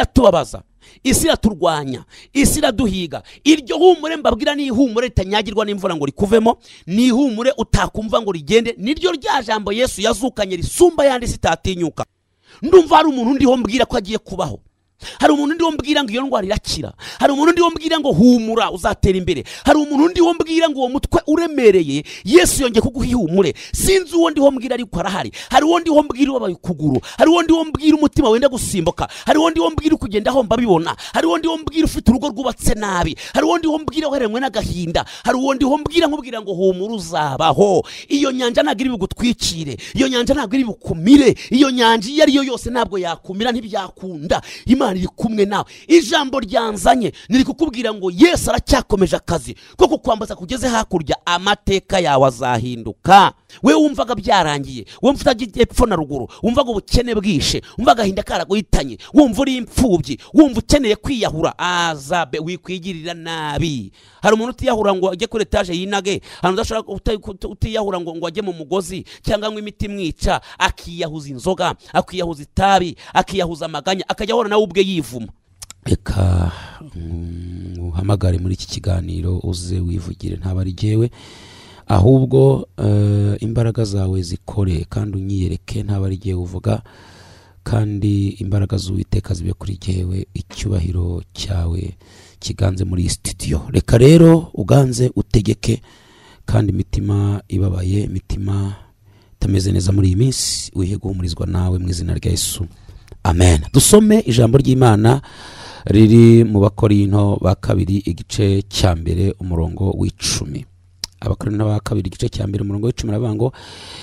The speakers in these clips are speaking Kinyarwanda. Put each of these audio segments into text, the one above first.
iratubabaza isi iraturwanya isi iraduhiga. Iryo humure mbabwira ni ihumure ritanyagirwa n'imvura ngo rikuvemo ni ihumure utakumva ngo rigende. Niryo rya jambo yesu yazukanye risumba yandi si itatinyuka ndumva hari umuntu ndiho mbwira ko agiye kubaho. Hari umuntu undi mbwira ngo iyo ndwara irakira hari umuntu undi mbwira ngo humura uzatera imbere hari umuntu undi mbwira ngo uwo mutwe uremereye yesu yongeye kuguha ihumure sinzi uwo ndiho mbwira ariko arahari hari uwo ndiho mbwira ubabaye ukuguru hari uwo ndiho mbwira umutima wenda gusimbuka hari uwo ndiho mbwira kugenda aho mbabibona hari uwo ndiho mbwira ufite urugo rwubatse nabi hari uwo ndiho mbwira waheranywe n'agahinda hari uwo ndiho mbwira nkubwira ngo humura uzabaho iyo nyanja ntabwo iri bugutwikire iyo nyanja ntabwo iri bukumire iyo nyanja iyo ari yo yose ntabwo yakumira ntibyakunda imana iri kumwe nawe. Ijambo ryanzanye niri kukubwira ngo yesu aracyakomeje akazi. Ko kukwambaza kugeze hakurya amateka yawe azahinduka. We wumvaga byarangiye wumva utagiye epfo na ruguru wumvaga ubukene bwishe wumva agahinda karaguhitanye wumva uri imfubyi wumva ukeneye kwiyahura. Azabe wikwigirira nabi. Hari umuntu utiyahura ngo ajye kuri etaje yinage? Hari udashobora utiyahura ngo ngo ajye mu mugozi cyangwa ngo imiti imwica? Akiyahuza inzoga akiyahuza itabi akiyahuza amaganya akajya ahora nawe ubwe. Yivuma reka mm, uhamagare muri iki kiganiro uze wivugire ntabwo ari jyewe ahubwo eh, imbaraga zawe zikore kandi unyiyereke ntabwo ari jyewe uvuga. Kandi imbaraga z'uwiteka zibe kuri jyewe icyubahiro cyawe kiganze muri iyi sitidiyo reka rero uganze utegeke kandi imitima ibabaye imitima itameze neza muri iyi minsi wihe guhumurizwa nawe mu izina rya yesu. Amen. Dusome ijambo ry'imana riri mu bakorinto ba kabiri igice cya mbere umurongo w'icumi. Abakorinto ba kabiri igice cya mbere umurongo w'icumi aravuga ngo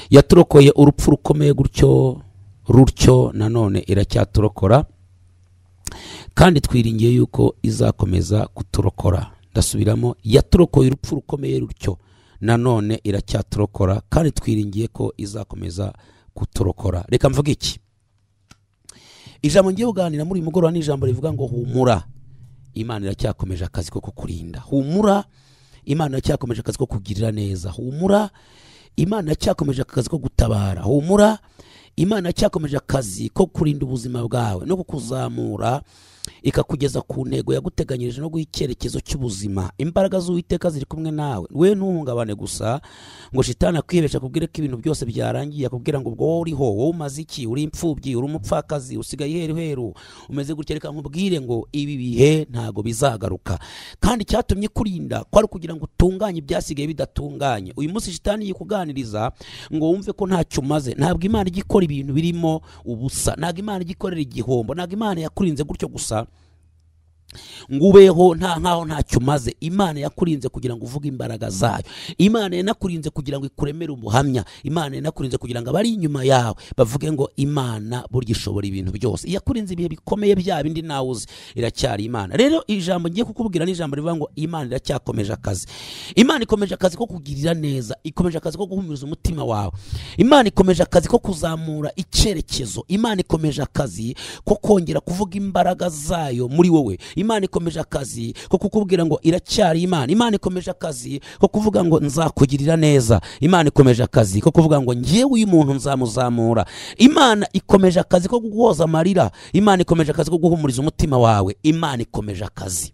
yaturokoye urupfu rukomeye gutyo rutyo nanone iracyaturokora kandi twiringiye yuko izakomeza kuturokora. Ndasubiramo yaturokoye urupfu rukomeye rutyo nanone iracyaturokora kandi twiringiye ko izakomeza kuturokora. Reka mvuge iki? Ijambo ngiye kuganira muri uyu mugoroba ni ijambo rivuga ngo humura. Imana iracyakomeje akazi ko kukurinda. Humura imana iracyakomeje akazi ko kugirira neza. Humura imana iracyakomeje akazi ko gutabara. Humura imana iracyakomeje akazi ko kurinda ubuzima bwawe. No kukuzamura ikakugeza ku ntego yaguteganyirije no guha icyerekezo cy'ubuzima. Imbaraga z'uwiteka ziri kumwe nawe. We ntuhungabane gusa ngo shitani akwihebesha akubwire ko ibintu byose byarangiye akubwira ngo ubwo wowe uriho wowe umaze iki? Uri imfubyi uri umupfakazi usigaye iheru heru. Umeze gutya reka nkubwire ngo ibi bihe ntago bizagaruka. Kandi icyatumye kurinda ko ari ukugira ngo utunganye ibyasigaye bidatunganye. Uyu munsi shitani yikuganiriza ngo wumve ko ntacyo umaze. Ntabwo imana ijya ikora ibintu birimo ubusa. Ntabwo imana ijya ikorera igihombo. Ntabwo imana yakurinze gutyo gusa. that ngo ubeho nta nkaho ntacyo umaze. Imana yakurinze kugira ngo uvuge imbaraga zayo. Imana yanakurinze kugira ngo ikuremere ubuhamya imana yanakurinze kugira ngo abari inyuma yawe bavuge ngo imana burya ishobora ibintu byose. Yakurinze ibihe bikomeye bya bindi nawe uzi. Iracyari imana. Rero ijambo ngiye kukubwira ni ijambo rivuga ngo imana iracyakomeje akazi. Imana ikomeje akazi ko kugirira neza. Ikomeje akazi ko guhumuriza umutima wawe. Imana ikomeje akazi ko kuzamura icyerekezo. Imana ikomeje akazi ko kongera kuvuga imbaraga zayo muri wowe imana ikomeje akazi ko kukubwira ngo iracyari imana. Imana ikomeje akazi ko kuvuga ngo nzakugirira neza. Imana ikomeje akazi ko kuvuga ngo ngewe uyu muntu nzamuzamura. Imana ikomeje akazi ko guhoza amarira. Imana ikomeje akazi ko guhumuriza umutima wawe. Imana ikomeje akazi.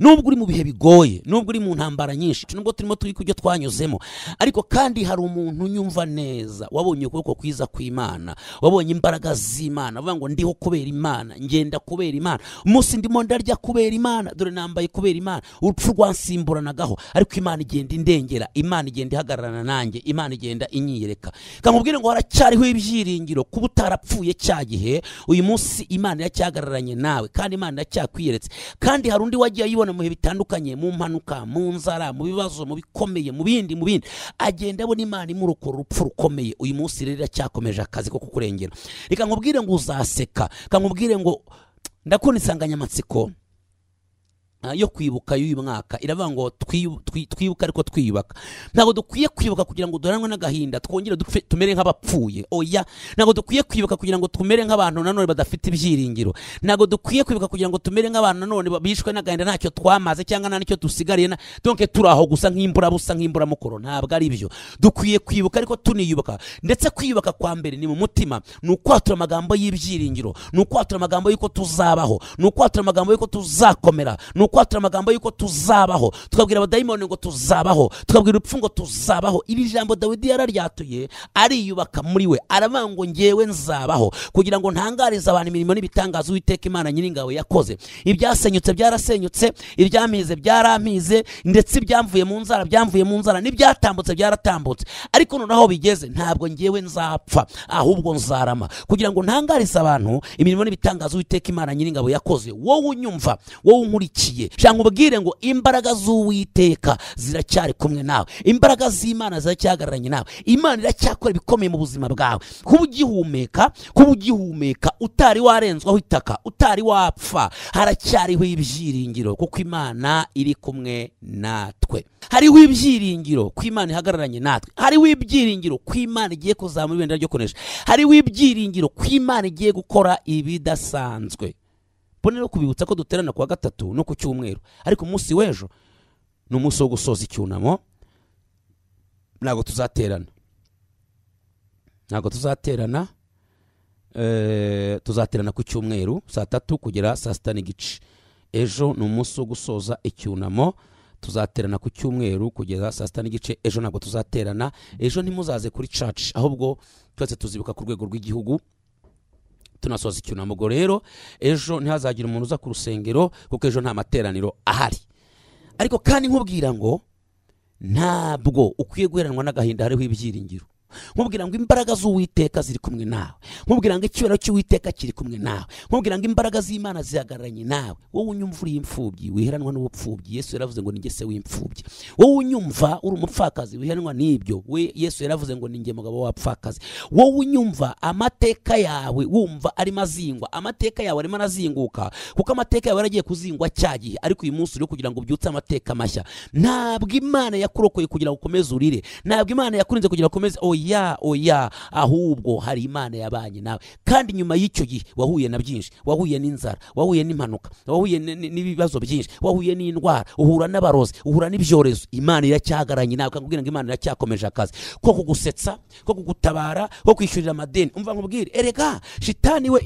Nubwo uri mu bihe bigoye nubwo uri mu ntambara nyinshi nubwo turimo turi kubyo twanyuzemo ariko kandi hari umuntu unyumva neza wabonye ukuboko kwiza kw'imana wabonye imbaraga z'imana avuga ngo ndiho kubera imana ngenda kubera imana umunsi ndimo ndarya kubera imana dore nambaye kubera imana urupfu rwansimburanagaho ariko imana igenda indengera imana igenda ihagararana nanjye imana igenda inyiyereka. Kamubwire ngo haracyariho ibyiringiro kuba utarapfuye cya gihe uyu munsi imana iracyahagararanye nawe kandi imana iracyakwiyeretse kandi hari undi wagiye ayibona mu bihe bitandukanye mu mpanuka mu nzara mu bibazo mu bikomeye mu bindi mu bindi. Agenda abona imana imurokora urupfu rukomeye. Uyu munsi rero iracyakomeje akazi ko kukurengera. Reka nkubwire ngo uzaseka. Reka nkubwire ngo ndakunda insanganyamatsiko yo kwibuka y'uyu mwaka. Iravuga ngo twibuka ariko twiyubaka. Ntabwo dukwiye kwibuka kugira ngo duharanwe n'agahinda twongere tumere nk'abapfuye. Oya ntabwo dukwiye kwibuka kugira ngo tumere nk'abantu nanone badafite ibyiringiro. Ntabwo dukwiye kwibuka kugira ngo tumere nk'abantu nanone bishwe n'agahinda ntacyo twamaze cyangwa nta n'icyo dusigariye na- turi aho gusa nk'imbura busa nk'imbura mukoro ntabwo ari byo. Dukwiye kwibuka ariko tuniyubaka. Ndetse kwiyubaka kwa mbere ni mu mutima. Ni ukwatura amagambo y'ibyiringiro. Ni ukwatura amagambo y'uko tuzabaho. Ni ukwatura amagambo y'uko tuzakomera. Ni ukwatura amagambo y'uko tuzabaho. Tukabwira abadayimoni ngo tuzabaho. Tukabwira urupfu ngo tuzabaho. Iri jambo dawidi yararyatuye ariyubaka muri we. Aravuga ngo ngewe nzabaho. Kugira ngo ntangarize abantu imirimo n'ibitangaza uwiteka imana nyiringabo yakoze. Ibyasenyutse byarasenyutse ibyamize byaramize ndetse ibyamvuye mu nzara byamvuye mu nzara n'ibyatambutse byaratambutse. Ariko noneho bigeze ntabwo ngewe nzapfa ahubwo nzarama. Kugira ngo ntangarize abantu imirimo n'ibitangaza uwiteka imana nyiringabo yakoze wowe unyumva wowe unkurikiye cyangwa ubwire ngo imbaraga z'uwiteka ziracyari kumwe nawe. Imbaraga z'imana ziracyahagararanye nawe. Imana iracyakora ibikomeye mu buzima bwawe. Kuba ugihumeka kuba ugihumeka utari warenzwaho itaka utari wapfa haracyariho ibyiringiro kuko imana iri kumwe natwe. Hariho ibyiringiro ko imana ihagararanye natwe. Hariho ibyiringiro ko imana igiye kuzamura ibendera ryo kunesha. Hariho ibyiringiro ko imana igiye gukora ibidasanzwe. Mbone no kubibutsa ko duterana ku wa gatatu no ku cyumweru. Ariko umunsi w'ejo ni umunsi wo gusoza icyunamo ntabwo tuzaterana. Ntabwo tuzaterana eh, tuzaterana ku cyumweru saa tatu kugera saa sita n'igice. Ejo ni umunsi wo gusoza icyunamo tuzaterana ku cyumweru kugeza saa sita n'igice. Ejo ntabwo tuzaterana. Ejo ntimuzaze kuri caci ahubwo twese tuzibuka ku rwego rw'igihugu. Tunasoza icyunamo ubwo rero ejo ntihazagire umuntu uza ku rusengero kuko ejo nta materaniro ahari. Ariko kandi nkubwira ngo ntabwo ukwiye guheranwa n'agahinda hariho ibyiringiro. Nkubwira ngo imbaraga z'uwiteka ziri kumwe nawe. Nkubwira ngo icyubahiro cy'uwiteka kiri kumwe nawe. Nkubwira ngo imbaraga z'imana zihagararanye nawe. Wowe unyumva uri imfubyi wiheranwa n'ubupfubyi yesu yaravuze ngo ninjye se w'imfubyi wowe unyumva uri umupfakazi wiheranwa n'ibyo we yesu yaravuze ngo ninjye mugabo w'abapfakazi. Wowe unyumva amateka yawe wumva arimo azingwa. Amateka yawe arimo arazinguka kuko amateka yawe yaragiye kuzingwa cya gihe. Ariko uyu munsi uri kugira ngo ubyutse amateka mashya. Ntabwo imana yakurokoye kugira ngo ukomeze urire. Ntabwo imana yakurinze kugira ngo ukomeze oya oya ahubwo hari imana yabanye nawe. Kandi nyuma y'icyo gihe wahuye na byinshi wahuye n'inzara wahuye n'impanuka wahuye n'ibibazo byinshi wahuye n'indwara uhura n'abarozi uhura n'ibyorezo imana iracyahagaranye nawe. Kakubwira ngo imana iracyakomeje akazi. Ko kugusetsa ko kugutabara ko kwishyurira amadeni. Umva nkubwire erega shitani we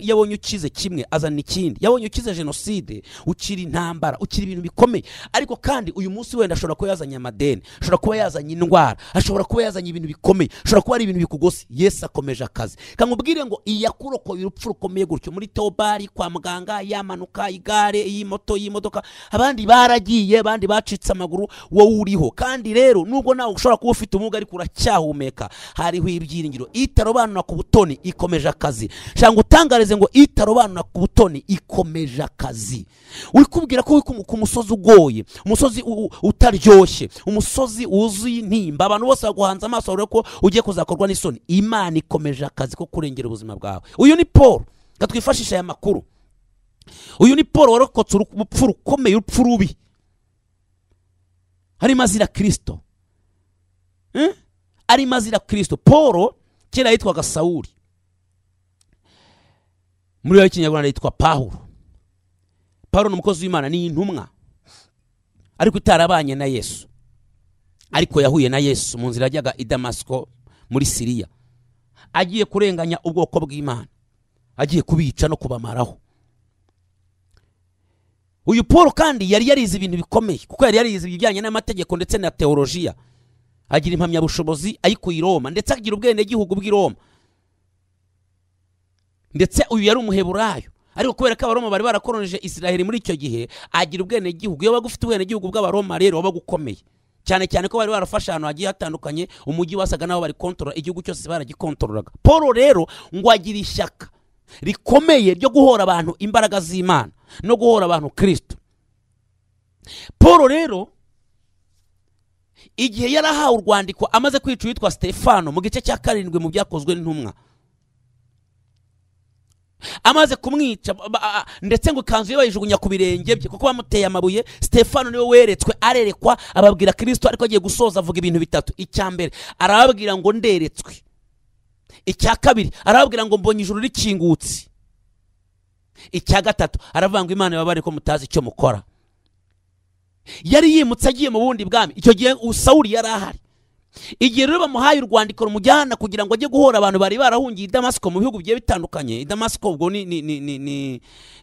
yabonye ukize kimwe azana ikindi. Yabonye ukize jenoside ukira intambara ukira ibintu bikomeye. Ariko kandi uyu munsi wenda ashobora kuba yazanye amadeni ashobora kuba yazanye indwara ashobora kuba yazanye ibintu bikomeye. Ashobora kuba ari ibintu bikugose yesu akomeje akazi. Kamubwire ngo iyakurokoye urupfu rukomeye gutyo. Muri tobari kwa muganga yamanuka igare y'imoto y'imodoka abandi baragiye abandi bacitse amaguru wowe uriho. Kandi rero nubwo nawe ushobora kuba ufite ubumuga ariko uracyahumeka hariho ibyiringiro. Itarobanura ku butoni ikomeje akazi. Cyangwa utangarize ngo itarobanura ku butoni ikomeje akazi. Uri kubwira ko ku- musozi ugoye umusozi utaryoshye umusozi wuzuye intimba abantu bose baguhanze amaso babona ko ugiye kuzakorwa n'isoni. Imana ikomeje akazi ko kurengera ubuzima bwawe. Uyu ni paul. Gatwifashisha aya makuru. Uyu ni paul warokotse urupfu rukomeye urupfu rubi. Harimo azira kirisito Eh? arimo azira kirisito paul kera yitwaga sawuri muri yo kinyarwanda yitwa pawulo. Pawulo ni umukozi w'imana ni intumwa. Ariko itarabanye na yesu. Ariko yahuye na yesu mu nzira yajyaga i damasiko muri siriya. Agiye kurenganya ubwoko bw'imana. Agiye kubica no kubamaraho. Uyu paul kandi yari yarize ibintu bikomeye kuko yari yarize ibijyanye n'amategeko ndetse na teolojiya agira impamyabushobozi ayikuye i roma ndetse agira ubwenegihugu bw'i roma. Ndetse uyu yari umuheburayo. Ariko kubera ko abaroma bari barakoroneje isiraheli muri icyo gihe agira ubwenegihugu. Iyo wabaga ufite ubwenegihugu bw'abaroma rero wabaga ukomeye cyane cyane ko bari barafashe ahantu hagiye hatandukanye umujyi wasaga naho bari kontorora igihugu cyose baragikontorora paul rero ngo agira ishyaka rikomeye ryo guhora abantu imbaraga z'imana no guhora abantu kirisito paul rero igihe yarahawe urwandiko amaze kwica uwitwa stefano mu gice cya karindwi mu byakozwe n'intumwa amaze kumwica ndetse ngo ikanzu ye bayijugunya ku birenge bye kuko bamuteye amabuye. Stefano ni we weretswe arerekwa ababwira kirisito ariko agiye gusoza avuga ibintu bitatu. Icya mbere arababwira ngo nderetswe. Icya kabiri arababwira ngo mbonye ijuru rikingutse. Icya gatatu aravuga ngo imana ibabare ko mutazi icyo mukora. Yari yimutse agiye mu bundi bwami. Icyo gihe sawuri yari ahari. Igihe rero bamuhaye urwandiko rumujyana kugira ngo ajye guhora abantu bari barahungiye i damasiko mu bihugu bigiye bitandukanye. I damasiko ubwo ni ni ni ni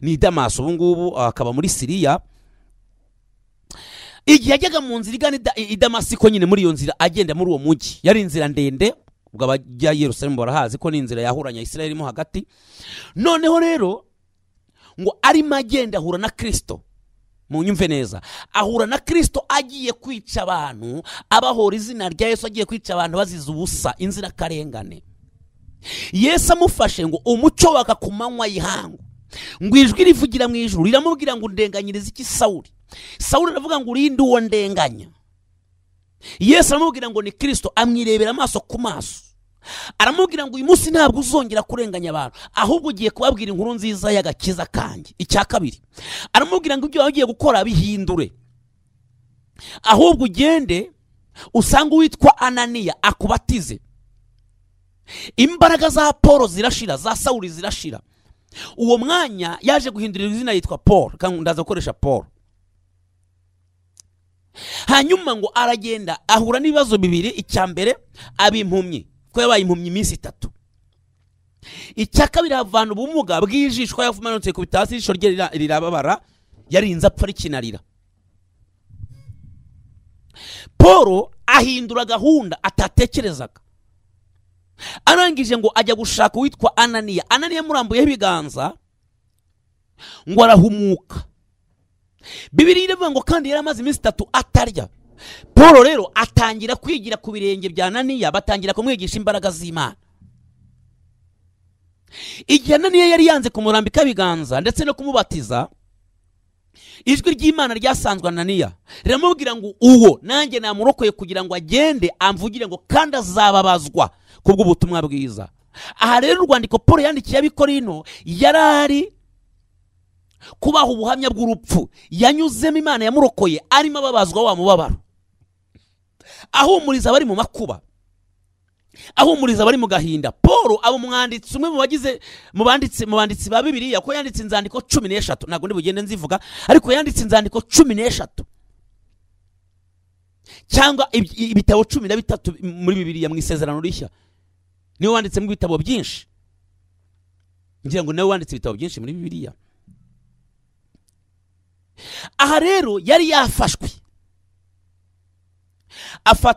ni i damas. Ubu ngubu akaba muri siriya igihe yajyaga mu nzira igana i Da- i damasiko nyine muri iyo nzira agenda muri uwo mujyi. Yari inzira ndende ubwo abajya yerusalemu barahazi ko ni inzira yahuranya isirayeli mo hagati. Noneho rero ngo arimo agenda ahura na kirisito munyumve neza. Ahura na kirisito agiye kwica abantu abahora izina rya yesu agiye kwica abantu bazize ubusa inzirakarengane yesu amufashe ngo umucyo waka ku manywa y'ihangu. Ngo ijwi rivugira mu ijuru riramubwira ngo ndenganyirize iki sawuri sawuri aravuga ngo urinde uwo ndenganya. Yesu aramubwira ngo ni kirisito amwirebera amaso ku maso. Aramubwira ngo uyu munsi ntabwo uzongera kurenganya abantu. Ahubwo ugiye kubabwira inkuru nziza y'agakiza kanjye. Icya kabiri aramubwira ngo ibyo waba ugiye gukora bihindure. Ahubwo ugende usanga uwitwa ananiya akubatize. Imbaraga za paul zirashira za sawuri zirashira. Uwo mwanya yaje guhindurira izina yitwa paul. Kandi ndaza gukoresha paul. Hanyuma ngo aragenda ahura n'ibibazo bibiri. Icya mbere aba impumyi ko yabaye impumyi iminsi itatu. Icya kabiri havana ubumuga bw'ijisho yamanutse ku bitasi ijisho rye rira- rirababara yarinze apfa rikinarira. Paul ahindura gahunda atatekerezaga. Arangije ngo ajya gushaka uwitwa ananiya. Ananiya amurambuyeho ibiganza ngo arahumuka. Bibiri iravuga ngo kandi yari amaze iminsi itatu atarya. Paul rero atangira kwigira ku birenge bya ananiya batangira kumwigisha imbaraga z'imana. Igihe ananiya yari yanze kumurambika ibiganza ndetse no kumubatiza ijwi ry'imana ryasanzwe ananiya. Riramubwira ngo uwo nanjye namurokoye kugira ngo agende amvugire ngo kandi azababazwa kubw'ubutumwa bwiza. Aha rero urwandiko paul yandikiye abikorino yari ari kubaha ubuhamya bw'urupfu. Yanyuzemo imana yamurokoye arimo ababazwa wa mubabaro. Ahumuriza abari mu makuba. Ahumuriza abari mu gahinda. Paul aba umwanditsi umwe mu bagize mu banditsi mu banditsi ba bibiliya ko yanditse inzandiko cumi n'eshatu. Ntabwo bugende nzivuga ariko yanditse inzandiko cumi n'eshatu. Cyangwa ib- ibitabo cumi na bitatu muri bibiliya mu isezerano rishya. Niwe wanditsemo ibitabo byinshi. Ngira ngo nawe wanditse ibitabo byinshi muri bibiliya. Aha rero yari yafashwe.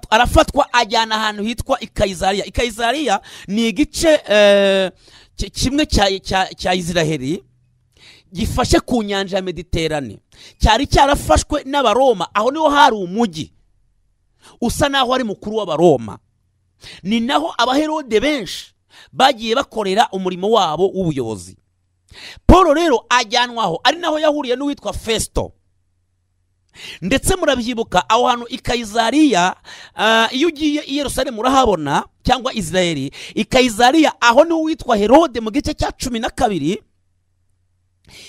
Arafatwa ajyana ahantu hitwa ikayizariya ikayizariya ni igice eh, ki- kimwe cya, isiraheli gifashe ku nyanja ya mediterane. Cyari cyarafashwe n'abaroma aho ni ho hari umujyi usa naho ari mukuru w'abaroma. Ni naho abaherode benshi bagiye bakorera umurimo wabo w'ubuyobozi. Paul rero ajyanwaho ari naho yahuriye n'uwitwa fesito ndetse murabyibuka aho hantu i kayizariya ah, iyo ugiye i yerusalemu urahabona cyangwa israeli i kayizariya aho ni ho uwitwa herode mu gice cya cumi na kabiri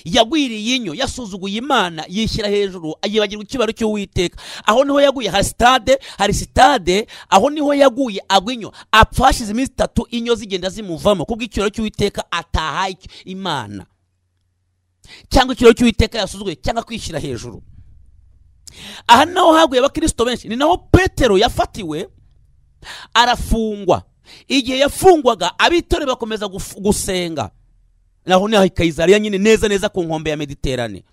yagwiriye inyo yasuzuguye imana yishyira hejuru yibagirwa icyubahiro cy'uwiteka. Aho ni ho yaguye hari sitade hari sitade aho ni ho yaguye agwa inyo. Apfa hashize iminsi itatu inyo zigenda zimuvamo kubwo icyubahiro cy'uwiteka atahaye imana. Cyangwa icyubahiro cy'uwiteka yasuzuguye cyangwa kwishyira hejuru. Aha ni naho haguye abakirisito benshi. Ni naho petero yafatiwe arafungwa. Igihe yafungwaga abitore bakomeza gusenga. Naho ni kayizariya nyine neza neza ku nkombe ya mediterane.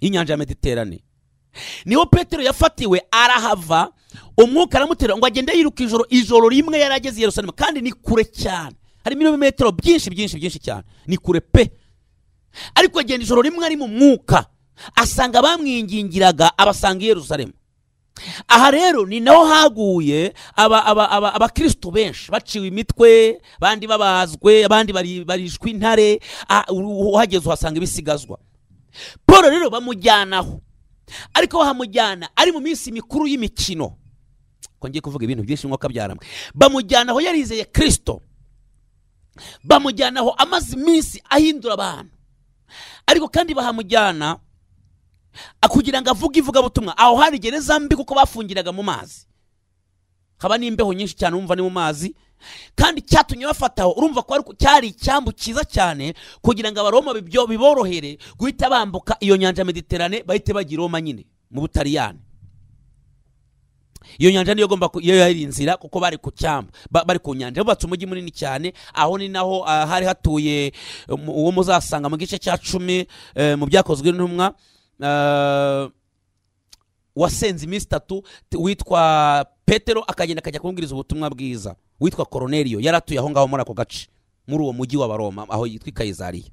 Y'inyanja ya mediterane. Niho petero yafatiwe arahava umwuka aramutera ngo agende yiruka ijoro ijoro rimwe yari ageze i yerusalemu. Kandi ni kure cyane. Harimo ibirometero byinshi byinshi byinshi cyane. Ni kure pe. Ariko agenda ijoro rimwe ari mu mwuka asanga bamwingingiraga abasanga i yerusalemu. Aha rero ni naho haguye aba- aba- aba- abakristo benshi. Baciwe imitwe abandi babazwe abandi bari- barishwe intare uhageze uhasanga ibisigazwa. Paul rero bamujyanaho. Ariko bahamujyana ari mu minsi mikuru y'imikino. Ngiye kuvuga ibintu byinshi nk'uko byaramwe bamujyana aho yarizeye kirisito bamujyana aho amaze iminsi ahindura abantu. Ariko kandi bahamujyana kugira ngo avuge ivugabutumwa. Aho hari gereza mbi kuko bafungiraga mu mazi. Haba n'imbeho nyinshi cyane wumva ni mu mazi. Kandi cyatumye bafataho urumva ko ari- cyari icyambu cyiza cyane kugira ngo abaroma biborohere guhita bambuka iyo nyanja mediterane bahite bajya i roma nyine mu butaliyani. Iyo nyanja niyo igomba iyo yari inzira kuko bari ku cyambu ba- bari ku nyanja. Bubatse umujyi munini cyane aho ni naho ah, hari hatuye uwo muzasanga mu gice cya cumi eh, mu byakozwe n'intumwa. Wasenze iminsi itatu witwa petero akagenda akajya kumubwiriza ubutumwa bwiza. Witwa koroneliyo yari atuye aho ngaho muri ako gace muri uwo mujyi w'abaroma aho yitwa i kayizariya.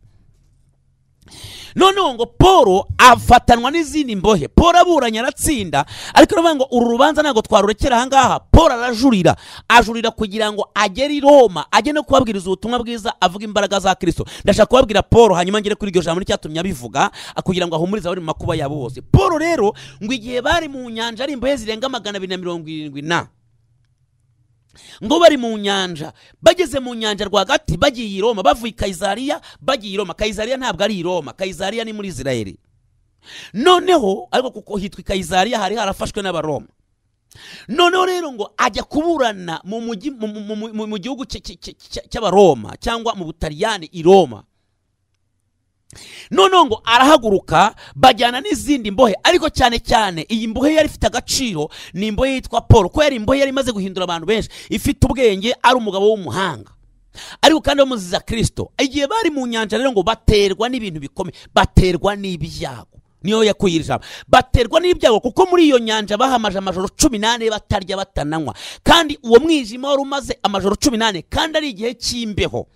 Noneho ngo paul afatanwa n'izindi mbohe. Paul aburanye aratsinda ariko aravuga ngo uru rubanza ntabwo twarurekera ahangaha paul arajurira. Ajurira kugira ngo agere i roma ajye no kubabwiriza ubutumwa bwiza avuga imbaraga za kirisito ndashaka kubabwira paul hanyuma ngere kuri iryo jambo n'icyatumye abivuga kugira ngo ahumurize abari mu makuba yabo bose. Paul rero ngo igihe bari mu nyanja ari imbohe zirenga magana abiri na mirongo irindwi na ngo bari mu nyanja. Bageze mu nyanja rwagati bagiye i roma bavuye kayizariya bagiye i roma. Kayizariya ntabwo ari i roma kayizariya ni muri israeli noneho ariko kuko hitwa kayizariya hari harafashwe n'abaroma. Noneho rero ngo ajya kuburana mu gihugu cy- cy- cy- cy'abaroma cyangwa mu butaliyani i roma. Noneho ngo arahaguruka bajyana n'izindi mbohe. Ariko cyane cyane iyi mbohe yari ifite agaciro ni imbohe yitwa paul. Ko yari imbohe yari imaze guhindura abantu benshi. Ifite ubwenge ari umugabo w'umuhanga. Ariko kandi bamuziza kirisito igihe bari mu nyanja rero ngo baterwa n'ibintu bikomeye. Baterwa n'ibyago. Niyo yakuye iri jambo. Baterwa n'ibyago kuko muri iyo nyanja bahamaje amajoro cumi n'ane batarya batananywa. Kandi uwo mwijima wari umaze amajoro cumi n'ane kandi ari igihe cy'imbeho.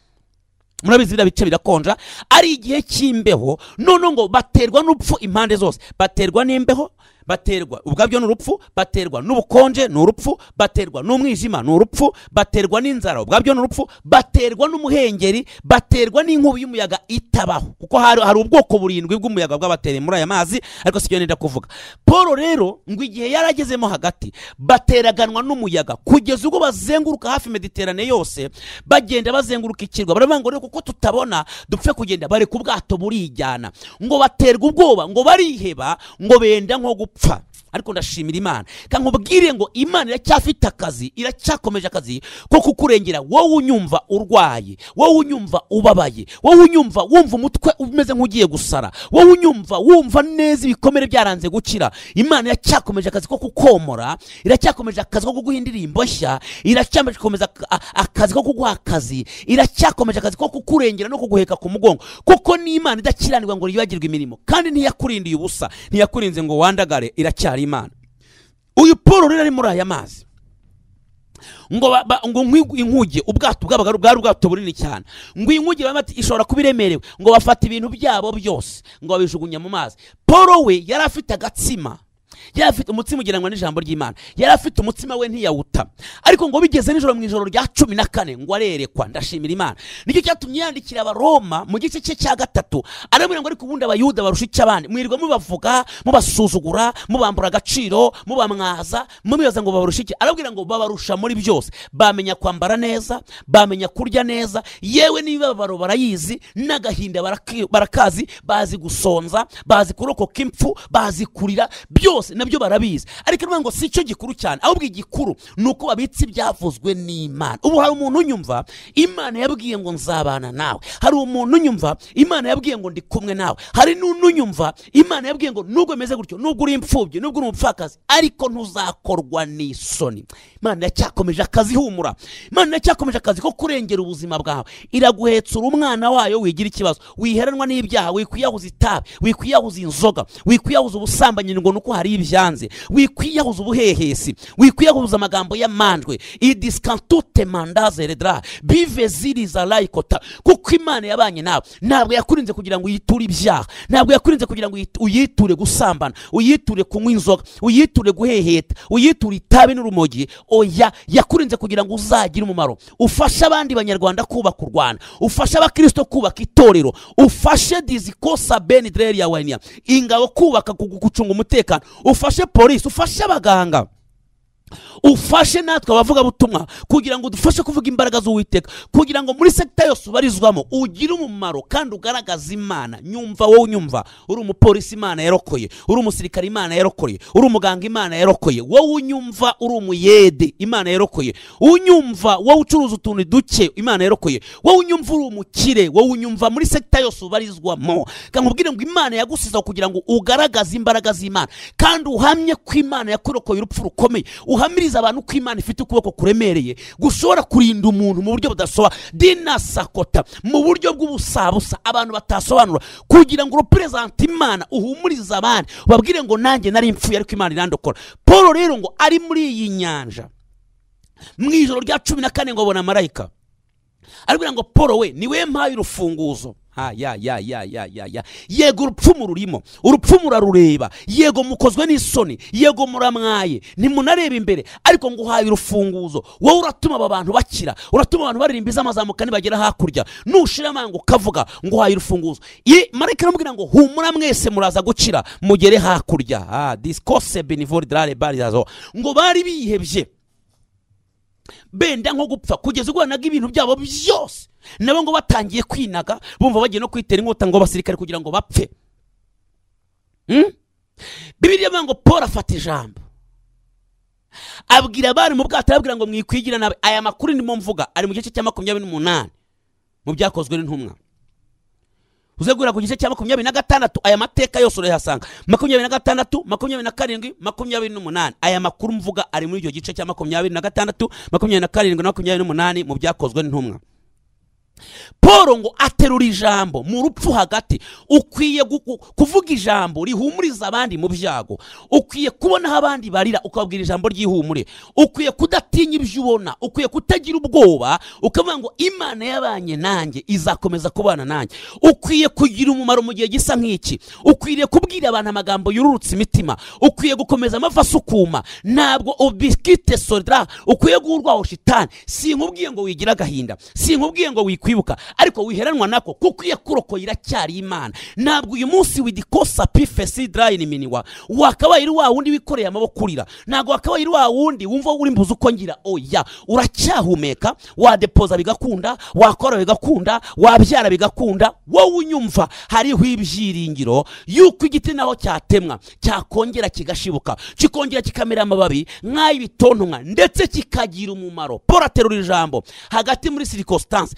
Murabizi biriya bice birakonja ari igihe cy'imbeho noneho ngo baterwa n'urupfu impande zose. Baterwa n'imbeho baterwa. Ubwabyo ni urupfu baterwa n'ubukonje ni urupfu baterwa n'umwijima ni urupfu baterwa n'inzara ubwabyo ni urupfu baterwa n'umuhengeri baterwa n'inkubi y'umuyaga itabaho. Kuko hari, ubwoko burindwi bw'umuyaga bw'abatereye muri aya mazi ariko sibyo nenda kuvuga. Paul rero ngo igihe yaragezemo hagati bateraganwa n'umuyaga. Kugeza ubwo bazenguruka hafi mediterane yose bagenda bazenguruka ikirwa. Baravuga ngo rero kuko tutabona dupfe kugenda. Bari ku bwato burijyana. Ngo baterwa ubwoba ngo bariheba ngo benda nko gupfa. Fa ariko ndashimira imana. Nkubwire ngo imana iracyafite akazi iracyakomeje akazi ko kukurengera. Wowe unyumva urwaye wowe unyumva ubabaye wowe unyumva wumva umutwe umeze nk'ugiye gusara wowe unyumva wumva neza ibikomere byaranze gukira. Imana iracyakomeje akazi ko kukomora iracyakomeje akazi ko kuguha indirimbo nshya iracyakomeje akazi ko kuguha akazi iracyakomeje akazi ko kukurengera no kuguheka ku mugongo. Kuko ni imana idakiranirwa ngo yibagirwe imirimo kandi ntiyakurindiye ubusa ntiyakurinze ngo wandagare iracyari imana. Uyu paul rero ari muri aya mazi ngo ngo inkuge ubwato bwabaga bwari ubwato bunini cyane. Ngo iyi nkuge bati ishobora kuba iremerewe ngo bafata ibintu byabo byose ngo babijugunya mu mazi. Paul we yari afite agatsima. Yari afite umutsima ugereranywa n'ijambo ry'imana. Yari afite umutsima we ntiyawuta. Ariko ngo bigeze nijoro mu ijoro rya cumi na kane ngo arerekwa ndashimira imana. Nicyo cyatumye yandikira abaroma mu gice cye cya gatatu? Arabwira ngo ariko ubundi abayuda barusha icyo abandi? Mwirirwa mubavuga mubasuzugura mubambura agaciro mubamwaza mubibaza ngo babarusha iki? Arabwira ngo babarusha muri byose. Bamenya kwambara neza bamenya kurya neza yewe n'ibibabaro barayizi n'agahinda barakazi bazi gusonza bazi kurokoka impfu bazi kurira byose na byo barabizi. Ariko aravuga ngo si cyo gikuru cyane. Ahubwo igikuru ni uko babitse ibyavuzwe n'imana. Ubu hari umuntu unyumva imana yabwiye ngo nzabana nawe. Hari umuntu unyumva imana yabwiye ngo ndi kumwe nawe. Hari n'unyumva imana yabwiye ngo nubwo bimeze gutyo nubwo uri imfubyi nubwo uri umupfakazi ariko ntuzakorwa n'isoni. Imana iracyakomeje akazi humura imana iracyakomeje akazi ko kurengera ubuzima bwawe. Iraguhetsura umwana wayo wigira ikibazo. Wiheranwa n'ibyaha wikwiyahuza itabi wikwiyahuza inzoga wikwiyahuza ubusambanyi ngo nuko hari ibyanze wikwiyahuza ubuhehesi. Wikwiyahuza amagambo y'amanjwe idisikantute mandaze redra bive layikota kuko imana yabanye nawe. Ntabwo yakurinze kugira ngo uyiture ibyaha. Ntabwo yakurinze kugira ngo uyit- uyiture gusambana. Uyiture kunywa inzoga. Uyiture guheheta. Uyiture itabi n'urumogi. Oya yakurinze kugira ngo uzagire umumaro. Ufashe abandi banyarwanda kubaka u rwanda. Ufashe abakristo kubaka itorero. Ufashe dizikosa beni direri ya waniya ingabo kubaka gu- gucunga umutekano ufashe polisi ufashe abaganga ufashe natwe abavugabutumwa kugira ngo udufashe kuvuga imbaraga z'uwiteka. Kugira ngo muri sekita yose ubarizwamo ugire umumaro kandi ugaragaze imana. Nyumva wowe unyumva. Uri umupolisi imana yarokoye. Uri umusirikare imana yarokoye. Uri umuganga imana yarokoye. Wowe unyumva uri umuyede imana yarokoye. Unyumva wowe ucuruza utuntu duke imana yarokoye. Wowe unyumva uri umukire. Wowe unyumva muri sekita yose ubarizwamo. Nkubwire ngo imana yagusiza kugira ngo ugaragaze imbaraga z'imana. Kandi uhamye ko imana yakurokoye urupfu rukomeye. Uhamiriza abantu ko imana ifite ukuboko kuremereye gushobora kurinda umuntu mu buryo budasoba. Dinasakota mu buryo bw'ubusabusa abantu batasobanura. Kugira ngo uruperezante imana uhumurize abandi. Ubabwire ngo nanjye nari mfuye ariko imana irandokora. Paul rero ngo ari muri iyi nyanja mu ijoro rya cumi na kane ngo abona marayika. Arabwira ngo paul we ni we mpaye urufunguzo. Ha ya ya ya ya ya ya yego urupfu rurimo. Urupfu murarureba yego mukozwe n'isoni. Yego muramwaye. Ntimunarebe imbere. Ariko ngo uhaye urufunguzo. Wowe uratuma aba bantu bakira. Uratuma abantu baririmba iz'amazamuka nibagera hakurya. Nushira amanga ukavuga ngo uhaye urufunguzo. Marayika aramubwira ngo humura mwese muraza gukira. Mugere hakurya. Ah disikose benivori darare barizazo. Ngo bari bihebye. Benda nko gupfa kugeza ubwo ibintu byabo byose. Nabo ngo batangiye kwinaga bumva bagiye no kwitera inkota ngo basirikare kugira ngo bapfe. Bibiriya ngo paul afata ijambo. Abwira abari mu bwato arabwira ngo mwikwigira nabi. Aya makuru ndimo mvuga ari mu gice cya makumyabiri n'umunani mu byakozwe n'intumwa. Uzegura ku gice cya makumyabiri na gatandatu aya mateka yose urayahasanga. Makumyabiri na gatandatu makumyabiri na karindwi makumyabiri n'umunani. Aya makuru mvuga ari muri icyo gice cya makumyabiri na gatandatu makumyabiri na karindwi na makumyabiri n'umunani mu byakozwe n'intumwa. Paul ngo aterura ijambo mu rupfu hagati ukwiye kuvuga ijambo rihumuriza abandi mu byago. Ukwiye kubona aho abandi barira ukababwira ijambo ry'ihumure. Ukwiye kudatinya ibyo ubona. Ukwiye kutagira ubwoba ukavuga ngo imana yabanye nanjye izakomeza kubana nanjye. Ukwiye kugira umumaro mu gihe gisa nk'iki. Ukwiriye kubwira abantu amagambo yururutse imitima. Ukwiye gukomeza amavi asukuma. Ntabwo ubikite sodra ukwiye guha urwaho shitani si nkubwiye ngo wigire agahinda. Si nkubwiye ngo wikwiye kwibuka. Ariko wiheranwa nako kuko iyo kurokoye iracyari imana. Ntabwo uyu munsi widikosa pifesi darayini miniwa wakabaye uri wa wundi wikoreye amaboko urira. Ntabwo wakabaye uri wa wundi wumva uri mbuze uko ngira. Oya uracyahumeka wadepoza bigakunda wakora bigakunda wabyara bigakunda wowe unyumva hariho ibyiringiro yuko igiti naho cyatemwa cyakongera kigashibuka kikongera kikamera amababi nk'ay'ibitontomwa ndetse kikagira umumaro. Paul aterura ijambo hagati muri sirikositanse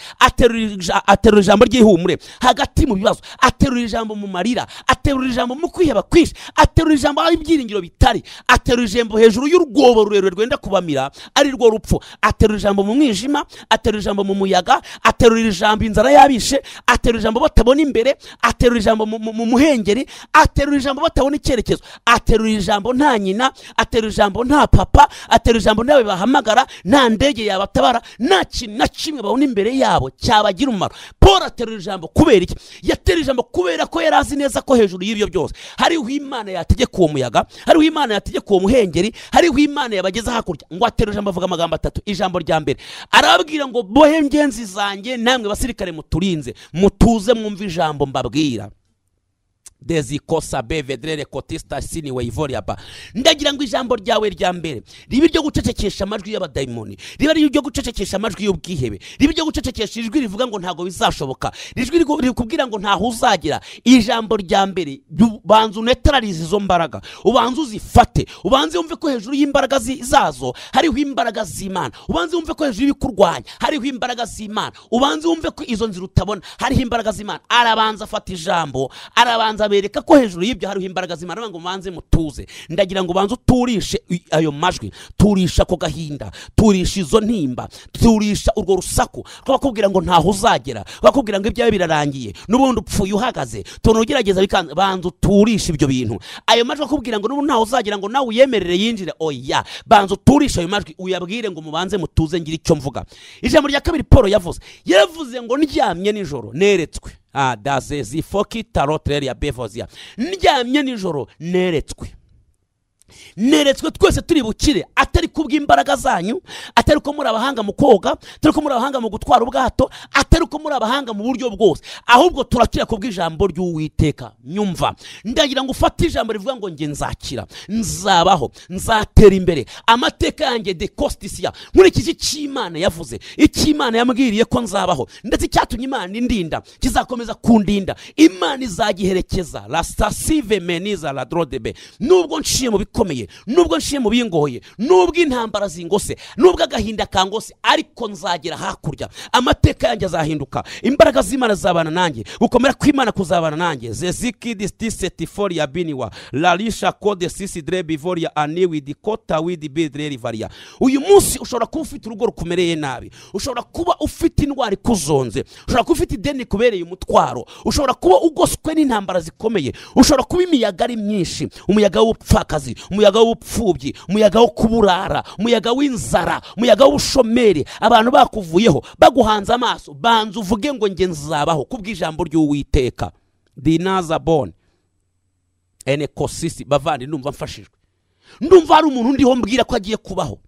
aterura ijambo ry'ihumure hagati mu bibazo aterura ijambo mu marira aterura ijambo mu kwiheba kwinshi aterura ijambo aho ibyiringiro bitari aterura ijambo hejuru y'urwobo rurerure rwenda kubamira ari rwo rupfu aterura ijambo mu mwijima aterura ijambo mu muyaga aterura ijambo inzara yabishe aterura ijambo batabona imbere aterura ijambo mu muhengeri aterura ijambo batabona icyerekezo aterura ijambo nta nyina aterura ijambo nta papa aterura ijambo ntawe bahamagara nta ndege yabatabara nta kintu na kimwe babona imbere yabo cyabagira umumaro. Paul aterura ijambo kubera iki? Yaterura ijambo kubera ko yari azi neza ko hejuru y'ibyo byose. Hariho imana yategeka uwo muyaga hariho imana yategeka uwo muhengeri hariho imana yabageza hakurya. Ngo aterura ijambo avuga amagambo atatu. Ijambo rya mbere arababwira ngo bohe ngenzi zanjye namwe basirikare muturinze mutuze mwumve ijambo mbabwira. Dezikosa bevedrere kotista sini weyivoriaba ndagira ngo ijambo ryawe rya mbere ribe iryo gucecekesha amajwi y'abadayimoni ribe iryo gucecekesha amajwi y'ubwihebe ribe iryo gucecekesha ijwi rivuga ngo ntabwo bizashoboka ijwi rikubwira ngo ntaho uzagira. Ijambo rya mbere banza unetararize izo mbaraga ubanza uzifate ubanze wumve ko hejuru y'imbaraga zazo hariho imbaraga z'imana ubanze wumve ko hejuru y'ibikurwanya hariho imbaraga z'imana ubanze wumve ko izo nzira utabona hariho imbaraga z'imana. Arabanza afata ijambo arabanza bereka ko hejuru y'ibyo hariho imbaraga zimara ngo mubanze mutuze. Ndagira ngo ubanze uturishe ayo majwi turisha ako gahinda turisha izo ntimba turisha urwo rusaku. Bakubwira ngo ntaho uzagera bakubwira ngo ibyawe birarangiye n'ubundi upfuye uhagaze. Tuntu ugerageza banza uturishe ibyo bintu. Ayo majwi akubwira ngo n'ubundi ntaho uzagera ngo nawe uyemerere yinjire. Oya banza uturishe ayo majwi uyabwire ngo mubanze mutuze ngire icyo mvuga. Ijambo rya kabiri paul yavuze yaravuze ngo ndyamye nijoro neretswe. Ah daze zifoki tarotere ya bevoziya ndyamye nijoro neretswe. Neretswe twese turi bukire. Atari kubw'imbaraga zanyu atari uko muri abahanga mu koga atari uko muri abahanga mu gutwara ubwato atari uko muri abahanga mu buryo bwose. Ahubwo turakira kubw'ijambo ry'uwiteka. Nyumva. Ndagira ngo ufate ijambo rivuga ngo nge nzakira. Nzabaho. Nzatera imbere. Amateka yanjye de kositisiya nkurikije icyo imana yavuze. Icyo imana yambwiriye ko nzabaho. Ndetse icyatumye imana indinda kizakomeza kundinda. Imana izagiherekeza. Rasitasive meniza radorodebe nubwo nshiye mu bikomeye nubwo nshiye mu bingoye nubwo intambara zingose nubwo agahinda kangose ariko nzagera hakurya. Amateka yanjye azahinduka. Imbaraga z'imana zizabana nanjye. Gukomera kw'imana kuzabana nanjye. Zezikidi stiseti ya biniwa. Larisha kode sisi drebi voria ani widi kota widi bidreri variya uyu munsi ushobora kuba ufite urugo rukumereye nabi. Ushobora kuba ufite indwara ikuzonze. Ushobora kuba ufite ideni kubereye umutwaro. Ushobora kuba ugoswe n'intambara zikomeye. Ushobora kuba imiyaga ari myinshi. Umuyaga w'ubupfakazi umuyaga w'ubupfubyi umuyaga wo kuburara umuyaga w'inzara umuyaga w'ubushomeri. Abantu bakuvuyeho baguhanze amaso banza uvuge ngo nge nzabaho kubw'ijambo ry'uwiteka. Dinaza bone ene kosisi bavandi ndumva mfashijwe. Ndumva hari umuntu ndiho mbwira ko agiye kubaho.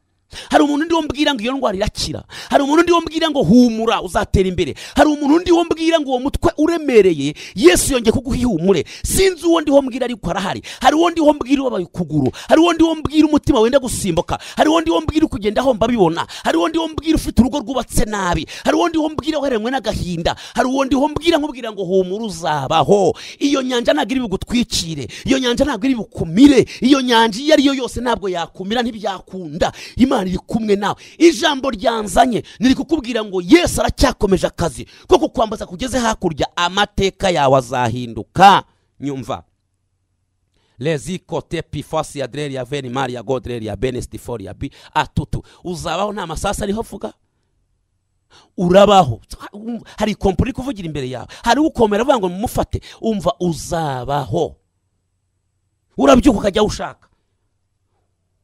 Hari umuntu undi mbwira ngo iyo ndwara irakira hari umuntu undi mbwira ngo humura uzatera imbere hari umuntu ndiho mbwira ngo uwo mutwe uremereye yesu yongeye kuguha ihumure sinzi uwo ndiho mbwira ariko arahari hari uwo ndiho mbwira ubabaye ukuguru hari uwo ndiho mbwira umutima wenda gusimbuka hari uwo ndiho mbwira ukugenda aho mbabibona hari uwo ndiho mbwira ufite urugo rwubatse nabi hari uwo ndiho mbwira waheranywe n'agahinda hari uwo ndiho mbwira nkubwira ngo humura uzabaho iyo nyanja ntabwo iri bugutwikire iyo nyanja ntabwo iri bukumire iyo nyanja iyo ari yo yose ntabwo yakumira ntibyakunda imana iri kumwe nawe. Ijambo ryanzanye niri kukubwira ngo yesu aracyakomeje akazi ko kukwambaza kugeze hakurya amateka yawe azahinduka. Nyumva. Leziko tepi fasi ya dreri ya veni mari ya godreri ya benesiti fori ya bi atutu. Uzabaho nta masasa ariho avuga? Urabaho. Hari kompani iri kuvugira imbere yawe. Hari ukomera avuga ngo mumufate. Umva uzabaho. Urabyuka ukajya ushaka.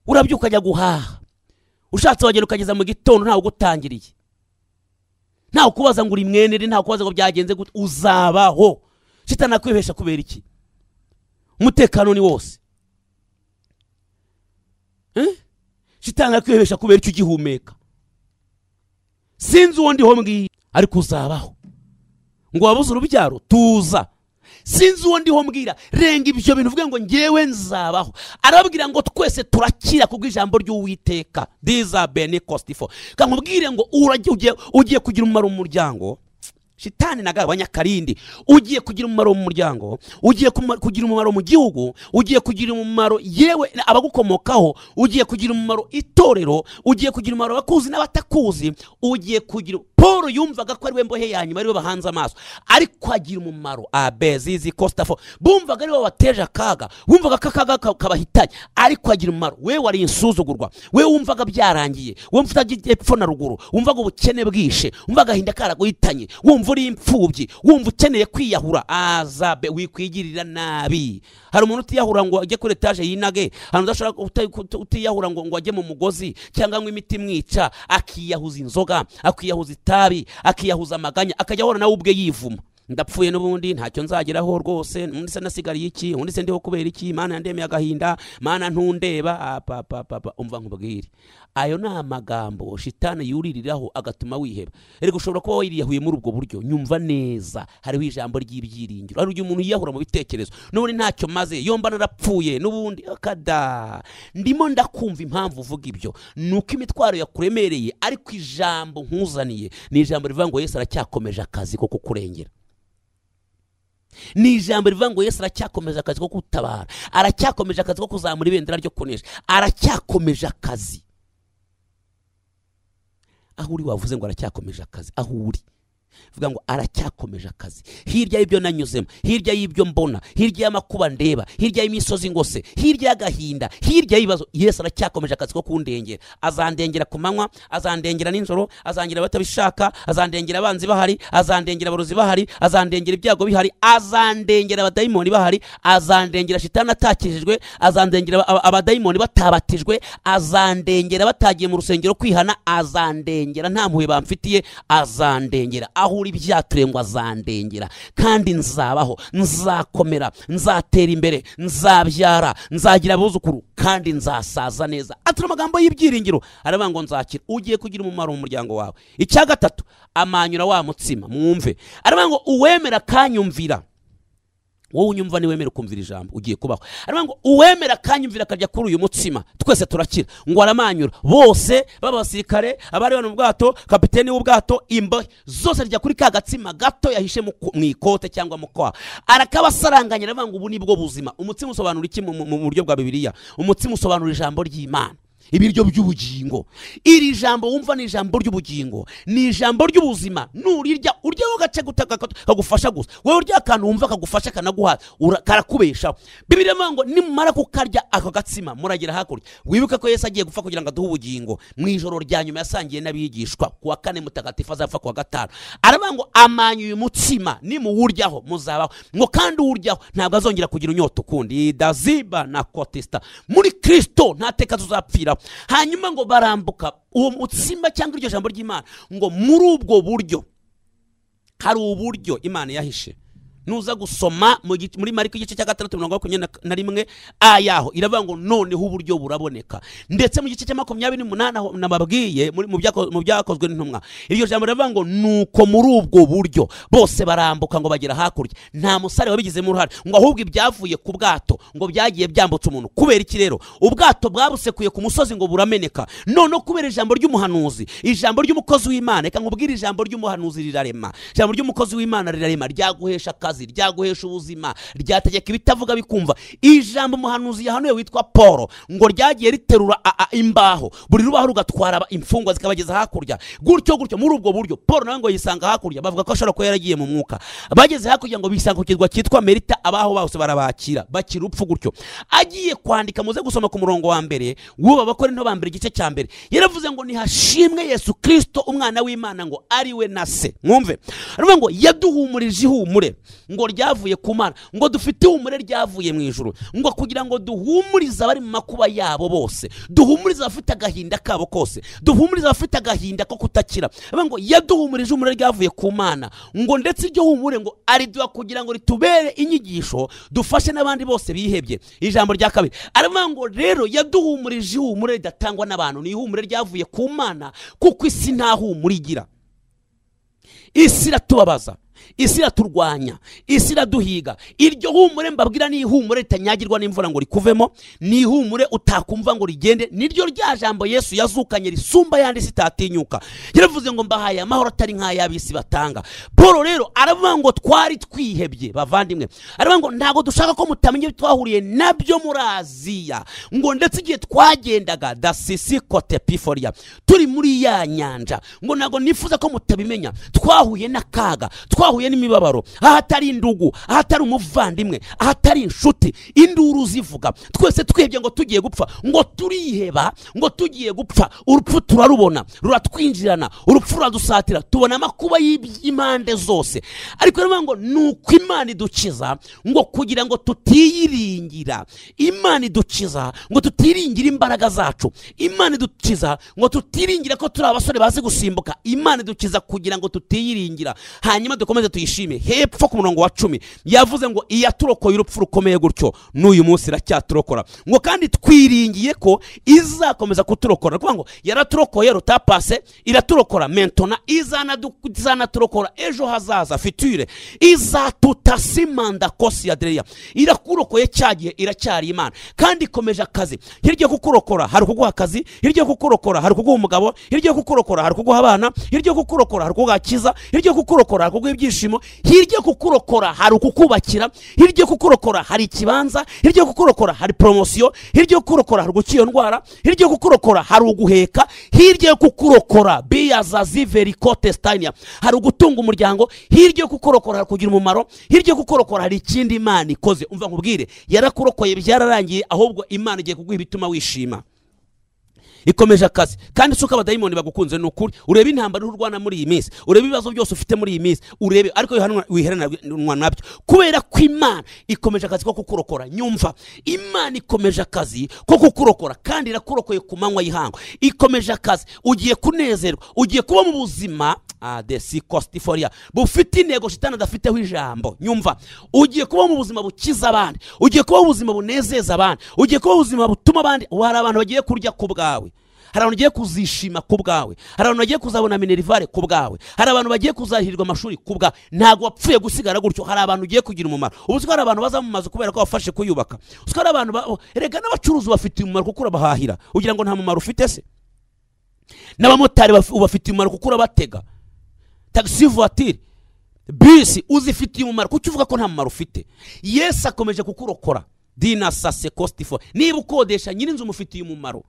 Urabyuka ukajya guhaha. Ushatse wagera ukageza mu gitondo ntawe ugutangiriye. Ntawe ukubaza ngo uri mwenere ntawe ukubaza ngo byagenze gute. Uzabaho. Kitanakwihesha kubera iki? Umutekano ni wose. Kitanakwihesha kubera icyo ugihumeka? Sinzi uwo ndiho mbwiye. Ariko uzabaho. Ngo wabuze urubyaro? Tuza. Sinzi uwo ndiho mbwira. Renga ibyo bintu. Uvuge ngo ngewe nzabaho. Arababwira ngo twese turakira kubw'ijambo ry'uwiteka. Diza bene kositifo kamubwire ngo ugiye kugira umumaro mu muryango. Shitani na abanyakarindi ugiye kugira umumaro mu muryango ugiye kugira umumaro mu gihugu ugiye kugira umumaro yewe abagukomokaho ugiye kugira umumaro itorero ugiye kugira umumaro abakuzi n'abatakuzi ugiye kugira paul yumvaga ko ari we mbohe ya nyuma ari we bahanze amaso. Ariko agira umumaro abezizi kositafo bumvaga ari we wateje akaga bumvaga ko akaga kabahitanye. Ariko agira umumaro we wari insuzugurwa we wumvaga byarangiye wumva utagiye epfo na ruguru wumvaga ubukene bwishe wumvaga agahinda karaguhitanye wumva uri imfubyi wumva ukeneye kwiyahura. Azabe wikwigirira nabi. Hari umuntu utiyahura ngo ajye kuri etaje yinage hari udashobora utiyahura ngo ngo ajye mu mugozi cyangwa ngo imiti imwica akiyahuza inzoga akiyahuza itabi akiyahuza amaganya akajya ahora nawe ubwe yivuma. Ndapfuye n'ubundi ntacyo nzageraho rwose undi se nasigariye iki undi se ndiho kubera iki imana yandemeye agahinda mana ntundeba papa umva nkubwire. Ayo ni amagambo shitani yuririraho agatuma wiheba. Reka ushobora kuba wiriyahuye muri ubwo buryo nyumva neza. Hariho ijambo ry'ibyiringiro. Hari igihe umuntu yiyahura mu bitekerezo. N'ubundi ntacyo maze yomba narapfuye n'ubundi akada ndimo ndakumva impamvu uvuga ibyo. Ni uko imitwaro yakuremereye ariko ijambo nkuzaniye ni ijambo rivuga ngo yesu aracyakomeje akazi ko kukurengera. Ni ijambo rivuga ngo yesu aracyakomeje akazi ko gutabara aracyakomeje akazi ko kuzamura ibendera ryo kunesha aracyakomeje akazi. Aho uri wavuze ngo aracyakomeje akazi aho uri. Vuga ngo aracyakomeje akazi. Hirya y'ibyo nanyuzemo hirya y'ibyo mbona hirya y'amakuba ndeba hirya y'imisozi ngose hirya y'agahinda hirya y'ibibazo. Yesu aracyakomeje akazi ko kundengera. Azandengera ku manywa azandengera nijoro azandengera abatabishaka azandengera abanzi bahari azandengera abarozi bahari azandengera ibyago bihari azandengera abadayimoni bahari azandengera shitani atakijijwe azandengera abadayimoni batabatijwe azandengera batagiye mu rusengero kwihana azandengera nta mpuhwe bamfitiye azandengera. Aho uri byaturengwa azandengera. Kandi nzabaho nzakomera nzatera imbere nzabyara nzagira abuzukuru kandi nzasaza neza. Atari amagambo y'ibyiringiro aravuga ngo nzakira. Ugiye kugira umumaro mu muryango wawe. Icya gatatu amanyura wa mutsima mwumve. Aravuga ngo uwemera akanyumvira wowe unyumva niwemera ukumvira ijambo ugiye kubaho. Aravuga ngo uwemera akanyumvira akajya kuri uyu mutsima twese turakira. Ngo aramanyura. Bose b'abasirikare abari bari mu bwato kapiteni w'ubwato imbohe zose zijya kuri ka gatsima gato yahishe mu ikote cyangwa mu kwaha arakabasaranganya aravuga ngo ubu ni bwo buzima. Umutsima usobanura iki mu- buryo bwa bibiliya? Umutsima usobanura ijambo ry'imana. Ibiryo by'ubugingo. Iri jambo wumva ni ijambo ry'ubugingo. Ni ijambo ry'ubuzima. Nurirya uryaho agace kagufasha gusa. Wowe urya akantu wumva kagufasha kanaguha karakubeshaho. Bibiri ngo nimumara kukarya ako gatsima muragera hakurya. Wibuke ko yesu agiye gupfa kugira ngo aduhe ubugingo. Mu ijoro rya nyuma yasangiye n'abigishwa. Ku wa kane mutagatifu azapfa ku wa gatanu. Aravuga ngo amanyu uyu mutsima nimuwuryaho muzabaho. Ngo kandi uwuryaho ntabwo azongera kugira unyota ukundi. Daziba na kotista. Muri kristo nta teka tuzapfiraho. Hanyuma ngo barambuka uwo mutsima cyangwa iryo jambo ry'imana ngo muri ubwo buryo hari uburyo imana yahishe. Nuza gusoma muri mariko igice cya gatandatu mirongo makumyabiri na- rimwe ayaho iravuga ngo noneho uburyo buraboneka. Ndetse mu gice cya makumyabiri n'umunani aho nababwiye mu byako- mu byakozwe n'intumwa iryo jambo riravuga ngo nuko muri ubwo buryo bose barambuka ngo bagera hakurya. Nta musare wabigizemo uruhare. Ngo ahubwo ibyavuye ku bwato ngo byagiye byambutsa umuntu. Kubera iki rero? Ubwato bwabusekuye ku musozi ngo burameneka. Noneho kubera ijambo ry'umuhanuzi ijambo ry'umukozi w'imana reka nkubwire ijambo ry'umuhanuzi rirarema. Ijambo ry'umukozi w'imana rirarema ryaguhesha akazi. Ryaguhesha ubuzima ryategeka ibitavuga bikumva. Ijambo umuhanuzi yahanuye witwa paul ngo ryagiye riterura imbaho. Buri rubaho rugatwara imfungwa zikabageza hakurya. Gutyo gutyo muri ubwo buryo paul nawe ngo yisanga hakurya bavuga ko ashobora kuba yaragiye mu mwuka. Bageze hakurya ngo bisanga ku kirwa cyitwa merita abaho bose barabakira bakira upfu gutyo. Agiye kwandika muze gusoma ku murongo wa mbere w'ubu abakora ba mbere igice cya mbere. Yaravuze ngo nihashimwe yesu kirisito umwana w'imana ngo ari we na se. Mwumve? Aravuga ngo yaduhumurije ihumure. Ngo ryavuye ku mana ngo dufite ihumure ryavuye mu ijuru ngo kugira ngo duhumurize abari mu makuba yabo bose duhumurize abafite agahinda kabo kose duhumurize abafite agahinda ko kutakira. Ngo yaduhumurije ihumure ryavuye ku mana ngo ndetse iryo humure ngo ariduha kugira ngo ritubere inyigisho dufashe n'abandi bose bihebye. Ijambo rya kabiri aravuga ngo rero yaduhumurije ihumure ridatangwa n'abantu ni ihumure ryavuye ku mana kuko isi nta humure igira. Isi iratubabaza. Isi iraturwanya isi iraduhiga. Iryo humure mbabwira ni ihumure ritanyagirwa n'imvura ngo rikuvemo ni ihumure utakumva ngo rigende. Niryo rya jambo yesu yazukanye risumba yandi isi itatinyuka yaravuze ngo mbahaye amahoro atari nk'ay'ab'isi batanga. Paul rero aravuga ngo twari twihebye bavandimwe. Aravuga ngo ntabwo dushaka ko mutamenya ibyo twahuriye na byo muri aziya. Ngo ndetse igihe twagendaga dasisi kote piforiya turi muri ya nyanja. Ngo ntabwo nifuza ko mutabimenya. Twahuye n'akaga. Twahuye n'imibabaro ahatari indugu ahatari umuvandimwe ahatari inshuti induru zivuga. Twese twebye ngo tugiye gupfa ngo turiheba ngo tugiye gupfa. Urupfu turarubona ruratwinjirana urupfu ruradusatira tubona amakuba y'impande zose. Ariko rero ngo ni uko imana idukiza ngo kugira ngo tutiyiringira. Imana idukiza ngo tutiringira imbaraga zacu. Imana idukiza ngo tutiringira ko turi abasore bazi gusimbuka. Imana idukiza kugira ngo tutiyiringira. Hanyuma dukomeze tuyishime. Hepfo ku murongo wa cumi. Yavuze ngo iyaturokoye urupfu rukomeye gutyo. N'uyu munsi iracyaturokora ngo kandi twiringiye ko izakomeza kuturokora. Ni ngo yaraturokoye rutapase iraturokora. Mentona izanaturokora ejo hazaza fiture izatutasimanda kosi ya dereya irakurokoye cya gihe iracyari imana. Kandi ikomeje akazi. Hirya yo kukurokora hari ukuguha akazi. Hirya yo kukurokora hari ukuguha umugabo. Hirya yo kukurokora hari ukuguha abana. Hirya yo kukurokora hari ukuguha akiza hirya yo kukurokora hari ukuguha ibyishimo hirya yo kukurokora hari ukukubakira hirya yo kukurokora hari ikibanza hirya yo kukurokora hari poromosiyo hirya yo kukurokora hari gukira iyo ndwara hirya yo kukurokora hari uguheka hirya yo kukurokora biyaza ziveri kote sitaniya hari ugutunga umuryango hirya yo kukurokora hari kugira umumaro hirya yo kukurokora hari ikindi imana ikoze. Umva nkubwire yarakurokoye byararangiye ahubwo imana igiye kuguha ibituma wishima. Ikomeje akazi. Kandi si uko abadayimoni bagukunze ni ukuri. Urebe intambara uri urwana muri iyi minsi. Urebe ibibazo byose ufite muri iyi minsi. Urebe ariko wiheranwa na byo kubera ko imana ikomeje akazi ko kukurokora nyumva. Imana ikomeje akazi ko kukurokora kandi irakurokoye ku manywa y'ihangu. Ikomeje akazi. Ugiye kunezerwa. Ugiye kuba mu buzima. Desi kositiforia bufite intego shitani adafiteho ijambo. Nyumva. Ugiye kuba mu buzima bukiza abandi. Ugiye kuba mu buzima bunezeza abandi. Ugiye kuba mu buzima butuma abandi hari abantu bagiye kurya ku bwawe. Hari abantu bagiye kuzishima ku bwawe. Hari abantu bagiye kuzabona minerivare ku bwawe. Hari abantu bagiye kuzahirwa amashuri ku bwawe. Ntabwo wapfuye gusigara gutyo. Hari abantu ugiye kugira umumaro. Ubu hari abantu baza mu mazu kubera ko bafashe kuyubaka. Hari abantu rega n'abacuruzi bafitiye umumaro kuko urabahahira ugira ngo nta mumaro ufite se. N'abamotari ubafitiye umumaro kuko urabatega tagisi vuwatire bisi uzifitiye umumaro. Kuko uvuga ko nta mumaro ufite? Yesi akomeje kukurokora. Dina sase kositifo niba ukodesha nyir'inzu umufitiye umumaro.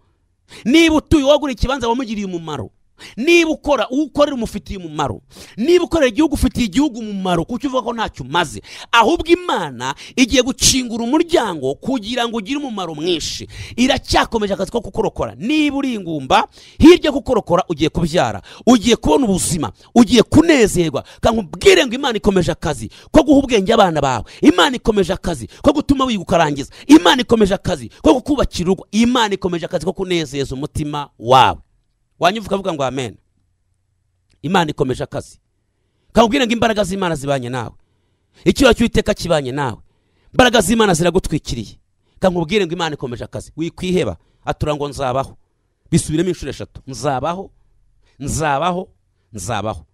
Niba utuye wagura ikibanza wamugiriye umumaro niba ukora ukorera umufitiye umumaro. Niba ukorera igihugu ufitiye igihugu umumaro kuko uvuga ko ntacyo umaze? Ahubwo imana igiye gucingura umuryango kugira ngo ugire umumaro mwinshi. Iracyakomeje akazi ko kukurokora niba uri ingumba hirya yo kukurokora ugiye kubyara. Ugiye kubona ubuzima. Ugiye kunezerwa. Ubwire ngo imana ikomeje akazi ko guha ubwenge abana bawe. Imana ikomeje akazi ko gutuma wiga ukarangiza. Imana ikomeje akazi ko kukubakira urugo. Imana ikomeje akazi ko kunezeza umutima wawe. Wanyuva ukavuga ngo amen. Imana ikomeje akazi. Kakubwira ngo imbaraga z'imana zibanye nawe. Icyuya cy'uwiteka kibanye nawe. Imbaraga z'imana ziragutwikiriye. Kakubwire ngo imana ikomeje akazi. Wikwiheba atura ngo nzabaho. Bisubiremo inshuro eshatu. Nzabaho nzabaho nzabaho.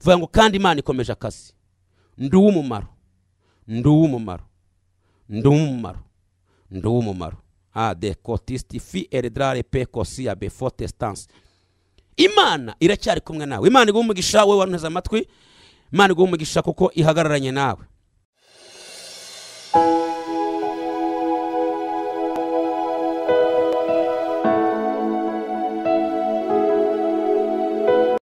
Vuga ngo kandi imana ikomeje akazi. Ndi uw'umumaro. Ndi uw'umumaro. Ndi uw'umumaro. Ndi uw'umumaro. A de kotisiti fi eridrare pe befote sitansi imana iracyari kumwe nawe. Imana iguha umugisha wowe waneze amatwi. Imana iguha umugisha kuko ihagararanye nawe.